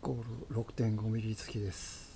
ゴール6.5ミリ付きです。